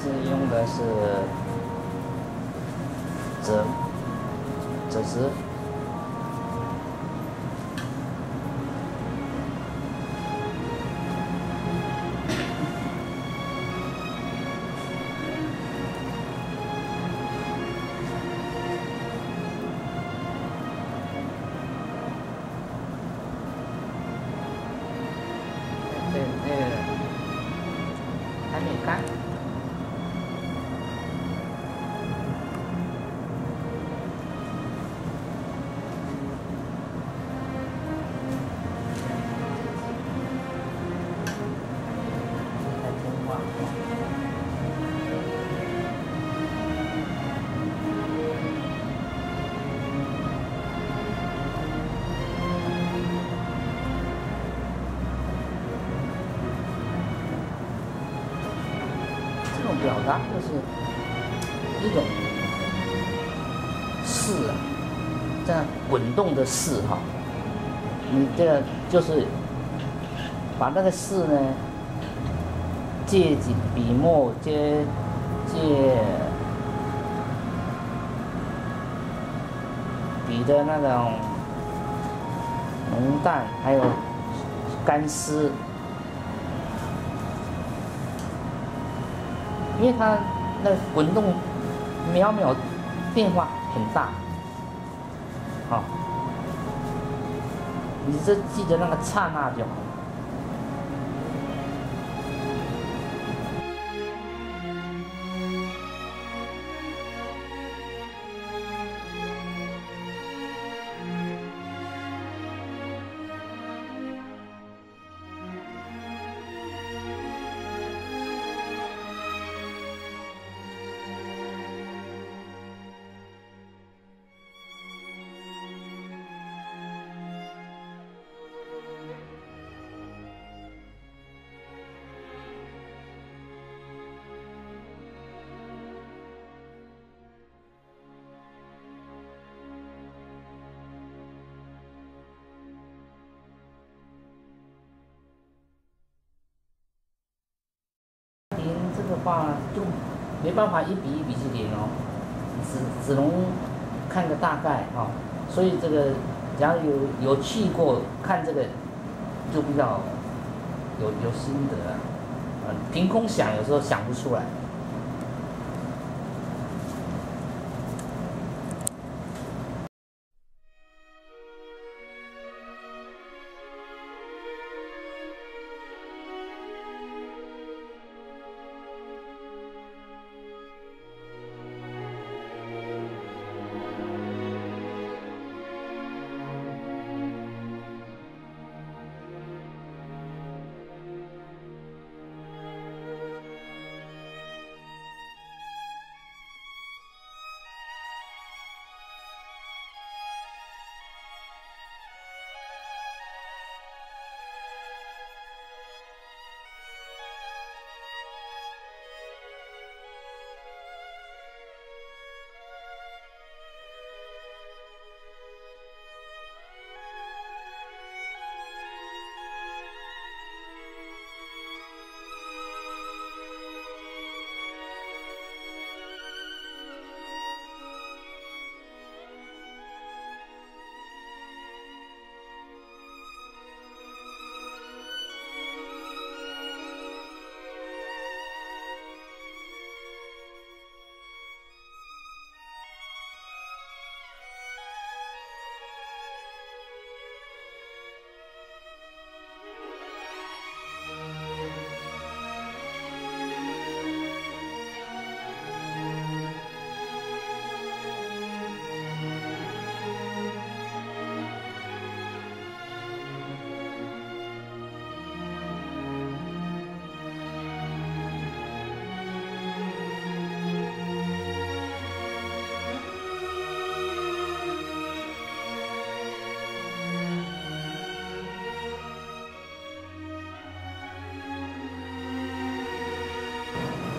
是用的是折折纸。表达就是一种势啊，这样滚动的势哈、你这个就是把那个势呢，借几笔墨，借借笔的那种浓淡，还有干湿。因为它那滚动秒秒变化很大，好、你这记得那个刹那就好。连这个话就没办法一笔一笔去点哦，只只能看个大概哈、所以这个假如有有去过看这个，就比较有有心得啊。凭空想有时候想不出来。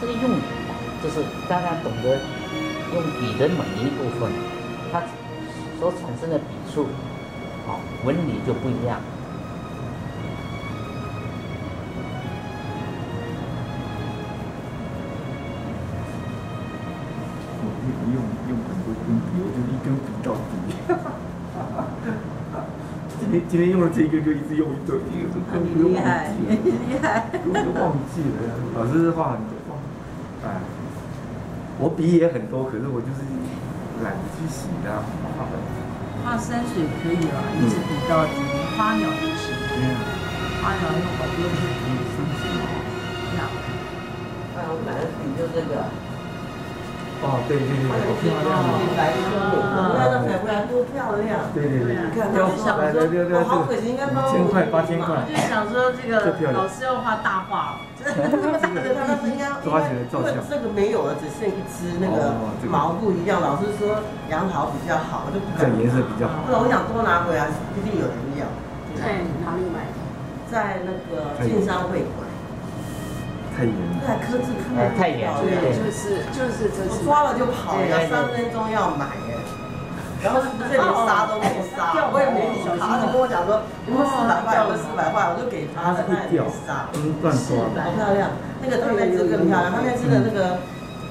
这个用笔啊，就是大家懂得用笔的每一部分，它所产生的笔触，啊，纹理就不一样。今天今天用了这一个，就一直用一堆，根本不用忘记了，厉害，厉害，根本就忘记了。老师是画很多。我笔也很多，可是我就是懒得去洗它。画山水可以啊，一支笔到底，花鸟也行。对啊，花鸟有好多是嗯，生死嘛。这样。哎，我买的笔就这个，哦，对对对，好漂亮绿哦。白修美，你看那粉回来多漂亮。对对对，你看我就想来来来来，哦好可惜应该帮我五千块八千块我。就想说这个老师要画大画，这个他那是应该，抓起来照相因为这个没有了，只剩一只那个毛不一样。老师说杨桃比较好，我就不这敢颜色比较好不。然我想多拿回来，不一定有人要。在哪里买的？在那个晋商会馆，太严了。那还刻字刻的哎太严了对对。就是就是这次我抓了就跑，要三分钟要买耶。然后是不是连杀都没杀？我也没理他，他就跟我讲说，有没有四百块？有没有四百块？我就给他了，他也没杀。嗯，乱抓。好漂亮，那个他那只更漂亮，他那只的那个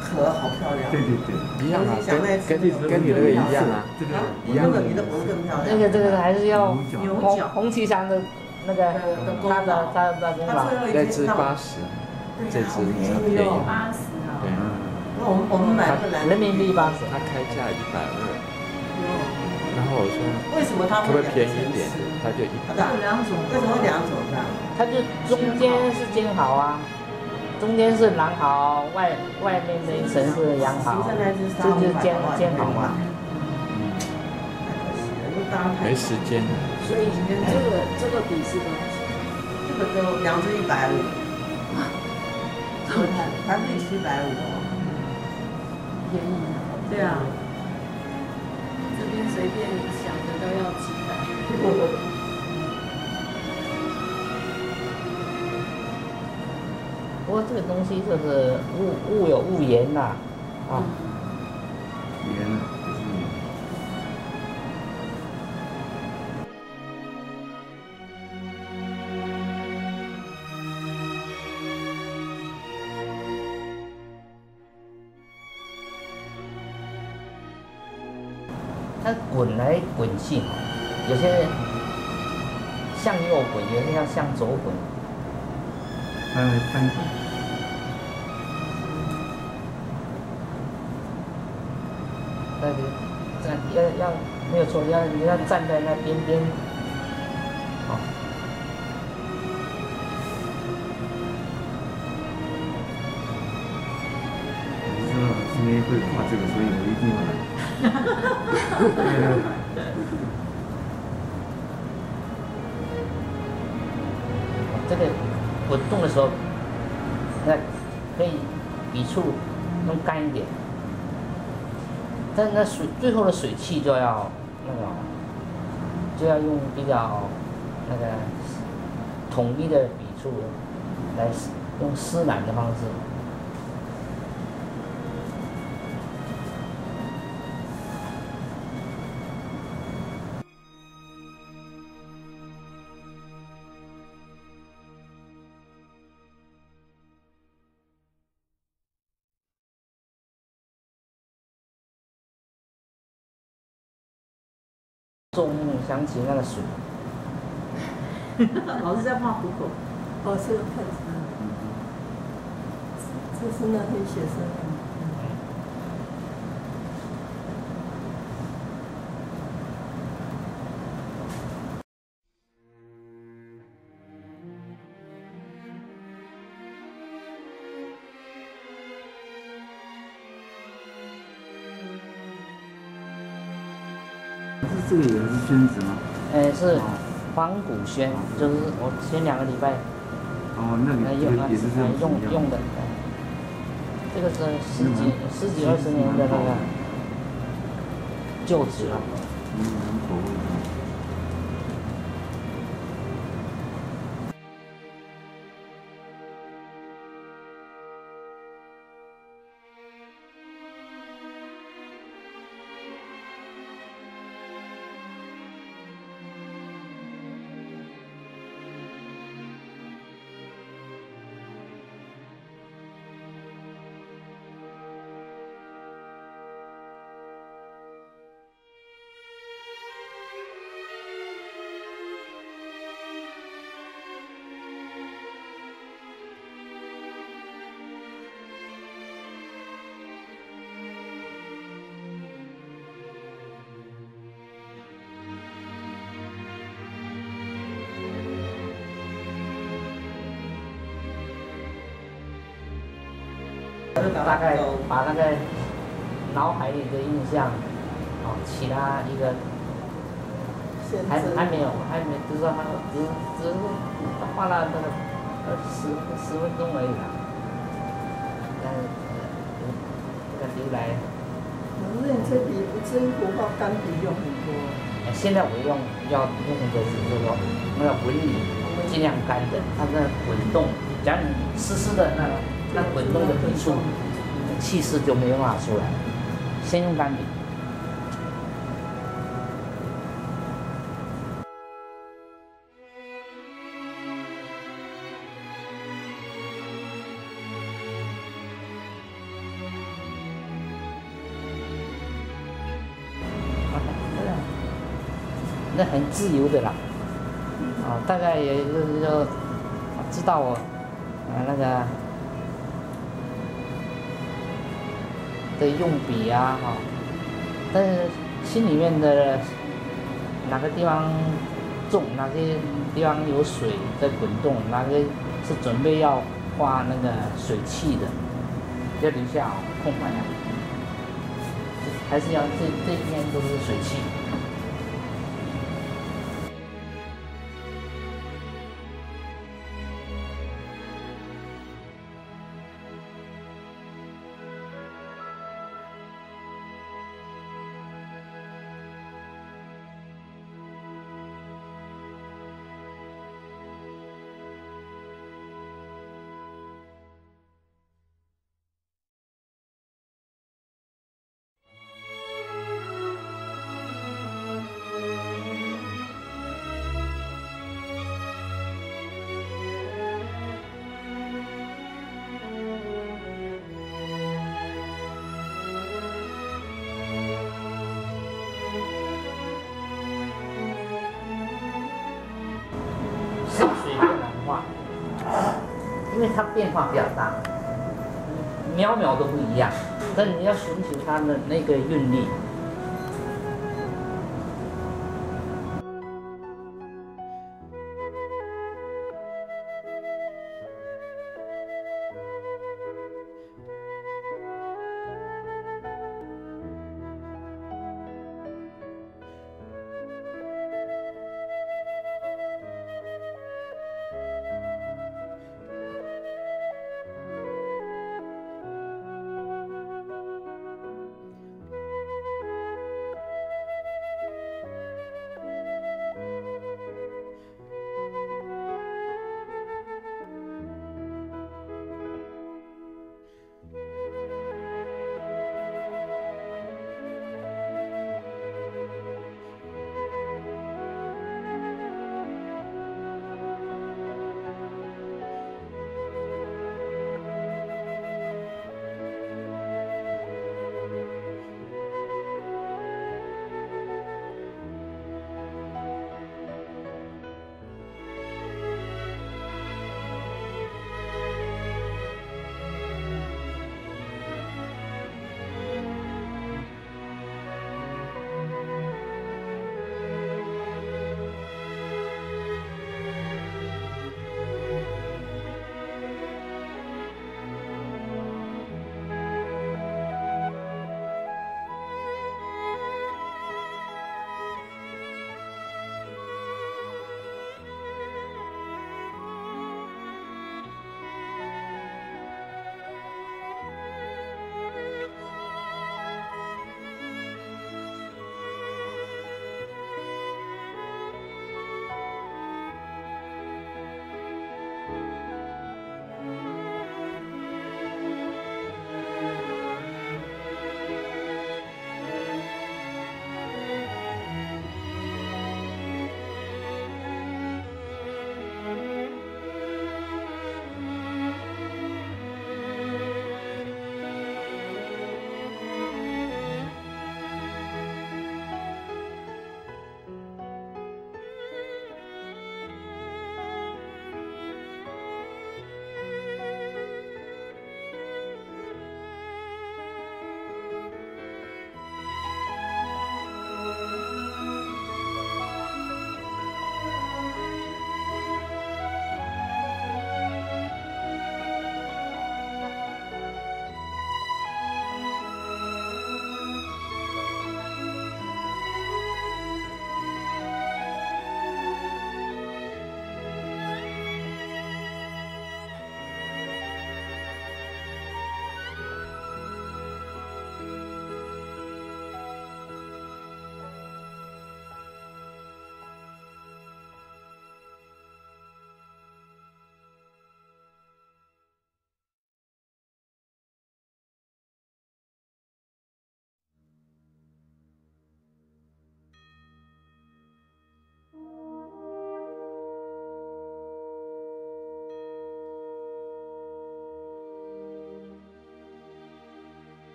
壳好漂亮。对对对，一样啊，跟跟跟你那个一样啊。这个啊，一样的那个比的纹更漂亮。那个这个还是要牛角红红旗山的那个他的他的功劳他最。后一那只八十，这只好便很宜哦便宜。八十啊，对，嗯，那我们我们买不来人民币八十。他开价一百二，然后我说为什么他可不可以便宜一点？他就一它。有两种，为什么两种呢？它就中间是煎蚝啊，中间是狼蚝，外外面那一层是羊蚝，这就是煎煎蚝嘛。没时间。所以这个这个笔是多少钱？这个都两只一百五，这么看台币七百五。便宜。对啊，这边随便想的都要几百。不过这个东西就是物物有物言呐、啊，严滚来滚去哦，有些向右滚，有些要向左滚。它来翻滚。但是站要要没有错，要你要站在那边边，哦，我知道今天会画这个，所以我一定要来。我动的时候，那可以笔触弄干一点，但是那水最后的水汽就要那个，就要用比较那个统一的笔触来用湿染的方式。众目想起那个水，老是在画虎口，哦，这个喷子，这是那天写生这个也是宣纸吗？哎，是仿古轩，就是我前两个礼拜哦，那你用啊用用的。这个是十几十几二十年的那个旧纸了。嗯，蛮口味大概把那个脑海里的印象，哦，其他一个还还没有，还没，就是说他只只是画了那个呃十十分钟而已啦，但是这个留来。可是你这笔不真不画干笔用很多。现在我用要用的是就是说那个纹理尽量干的，它那滚动，假如你湿湿的那那滚动的笔触，气势就没办法出来。先用干笔。那很自由的啦，啊，大概也就是说，知道我啊那个的用笔啊哈，但是心里面的哪个地方重，哪些地方有水在滚动，哪个是准备要画那个水汽的，要留下哦空白啊，还是要这这边都是水汽。它变化比较大，秒秒都不一样，但你要寻求它的那个韵律。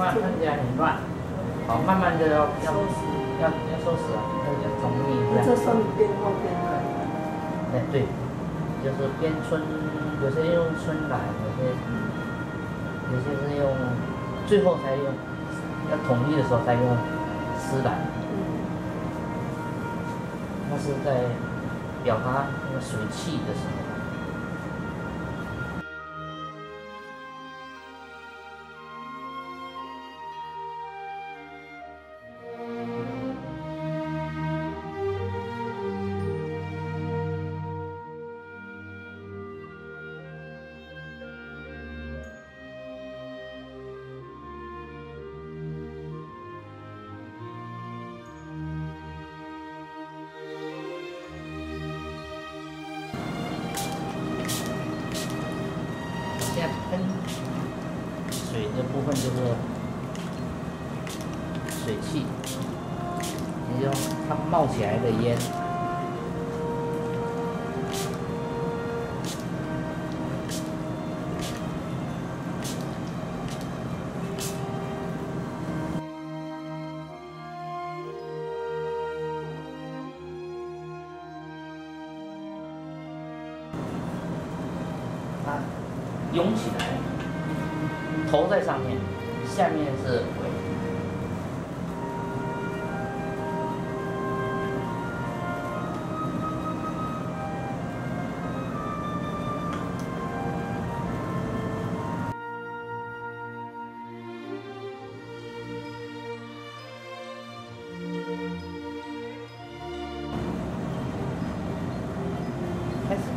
变化看起来很乱，好，慢慢的要要要要收拾啊，要要整理一下。这算变化变化。哎，对，就是边春，有些用春来，有些有些是用最后才用，要统一的时候才用丝来。那是在表达那个水汽的时候。部分就是水汽，也就它冒起来的烟。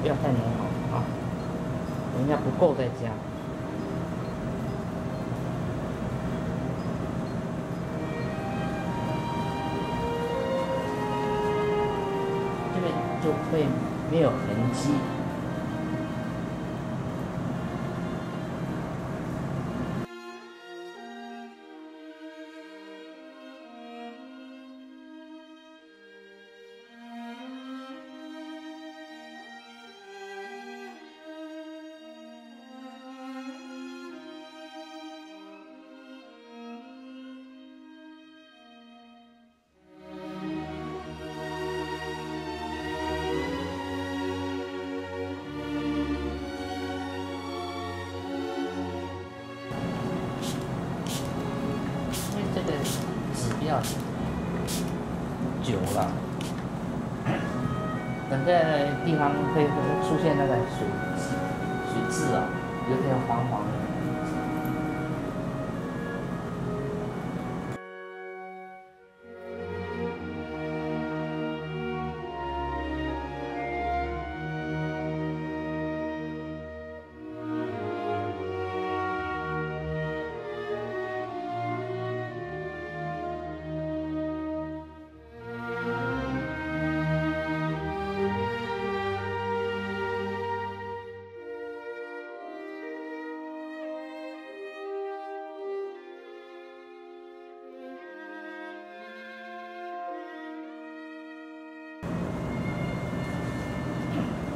不要太浓好啊，人家不够再加。这边就会没有痕迹。整个地方会出现那个水渍水渍啊，有点黄黄的。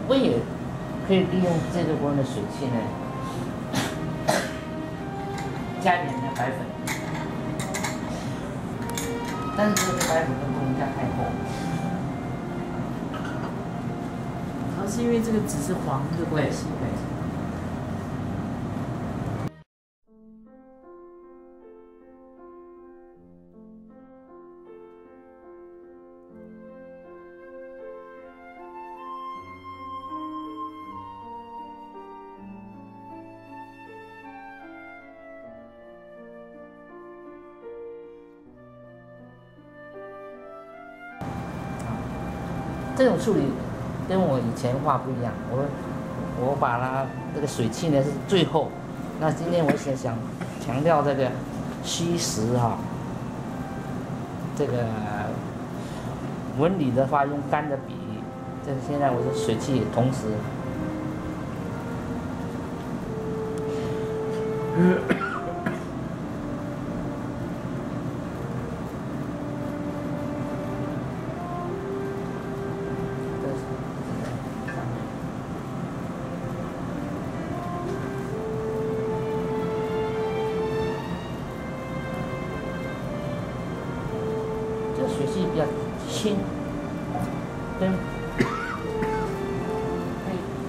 我也可以利用这个锅的水汽呢，加点那白粉，但是这个白粉不能加太厚。主要是因为这个纸是黄的关系。对。这种处理跟我以前画不一样，我我把它这个水汽呢是最后，那今天我想想强调这个虚实哈，这个纹理的话用干的笔，这个现在我是水汽同时。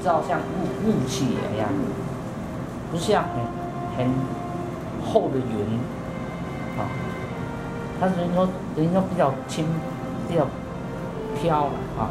会比较像雾雾气一样，不像很很厚的云啊。它等于说等于说比较轻，比较飘了啊。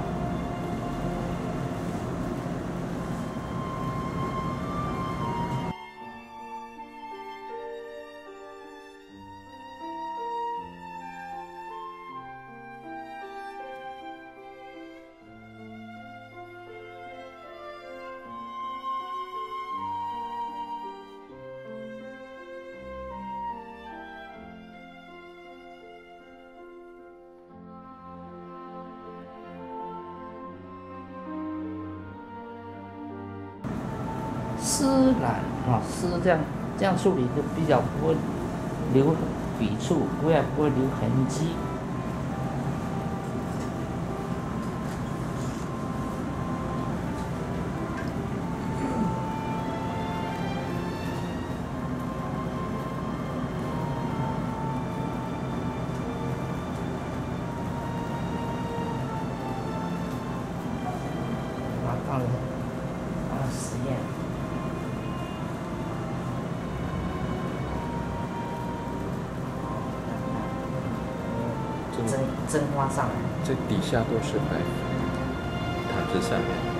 湿染啊，湿这样这样处理就比较不会留笔触，不会不会留痕迹。蒸蒸发上来。这底下都是白粉，它这上面。